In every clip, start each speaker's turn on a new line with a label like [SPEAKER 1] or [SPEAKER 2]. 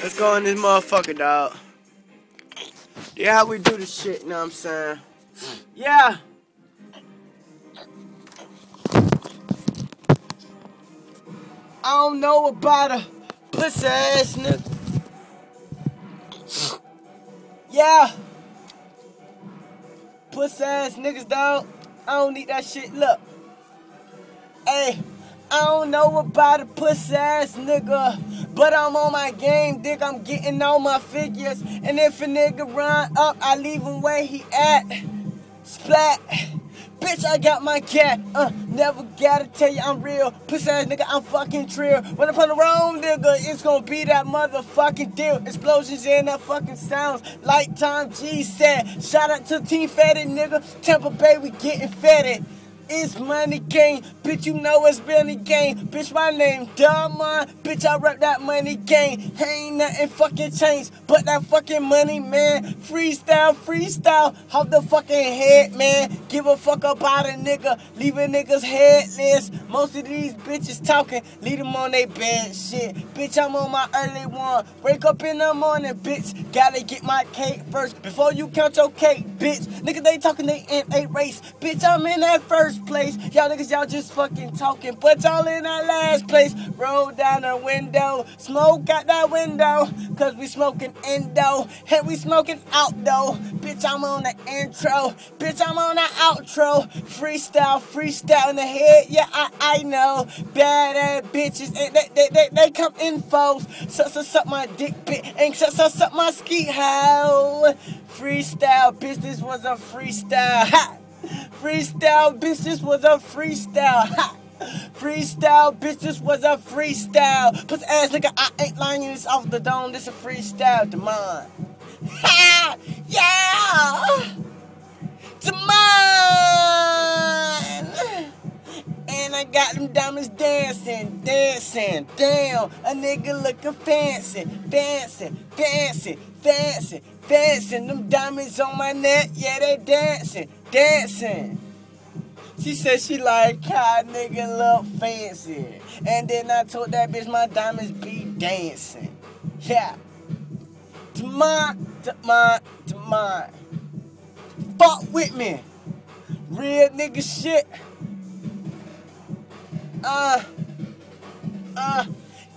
[SPEAKER 1] Let's go in this motherfucker, dog. Yeah, how we do this shit, you know what I'm saying? Yeah. I don't know about a pussy ass nigga. Yeah. Pussy ass niggas, dog. I don't need that shit. Look. Hey, I don't know about a pussy ass nigga, but I'm on my game, dick. I'm getting all my figures. And if a nigga run up, I leave him where he at. Splat. Bitch, I got my cat. Uh, never gotta tell you I'm real. Pussy ass nigga, I'm fucking trill. When I put the wrong nigga, it's gonna be that motherfucking deal. Explosions in that fucking sounds. Like Tom G said. Shout out to Team Fetted nigga. Tampa Bay, we getting fetted. It's money game, bitch. You know it's really game, bitch. My name Dumma, bitch. I rap that money game. Ain't nothing fucking changed, but that fucking money, man. Freestyle, freestyle, off the fucking head, man. Give a fuck about a nigga, leaving niggas headless. Most of these bitches talking, leave them on they bed, shit. Bitch, I'm on my early one. Wake up in the morning, bitch. Gotta get my cake first before you count your cake, bitch. Nigga, they talking they in a race, bitch. I'm in that first place. Y'all niggas, y'all just fucking talking, but y'all in that last place. Roll down the window, smoke out that window, cause we smoking indo, and we smoking out though. Bitch, I'm on the intro, bitch, I'm on the outro. Freestyle, freestyle in the head, yeah, I, I know. Bad ass bitches, And they, they, they, they come in foes. So, so, suck my dick, bitch, and so, so, suck my ski how. Freestyle, this was a freestyle. Ha! Freestyle, this was a freestyle. Ha! Freestyle, this was a freestyle. Puss ass nigga, I ain't lying, this off the dome, this a freestyle, Damond. Ha! Yeah! Diamonds dancing, dancing. Damn, a nigga looking fancy, fancy, fancy, fancy, fancy. Them diamonds on my neck, yeah, they dancing, dancing. She said she like how nigga look fancy. And then I told that bitch my diamonds be dancing. Yeah. To my, to my, to my. Fuck with me. Real nigga shit. Uh, uh,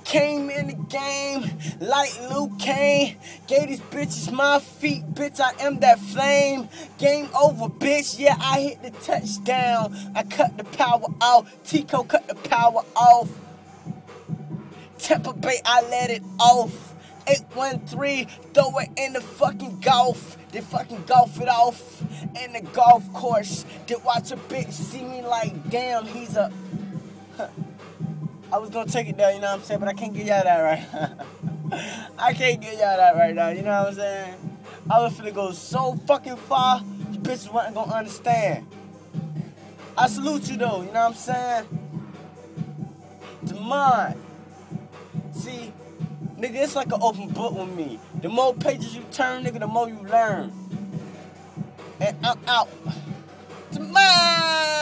[SPEAKER 1] came in the game like Luke Kane. Gave these bitches my feet, bitch. I am that flame. Game over, bitch. Yeah, I hit the touchdown. I cut the power off. Tico cut the power off. Tampa Bay, I let it off. 813, throw it in the fucking golf. They fucking golf it off in the golf course. They watch a bitch see me like, damn, he's a. I was gonna take it down, you know what I'm saying, but I can't get y'all that right. I can't get y'all that right now, you know what I'm saying? I was finna go so fucking far, you bitches wasn't gonna understand. I salute you though, you know what I'm saying? Damond. See, nigga, it's like an open book with me. The more pages you turn, nigga, the more you learn. And I'm out. Damond!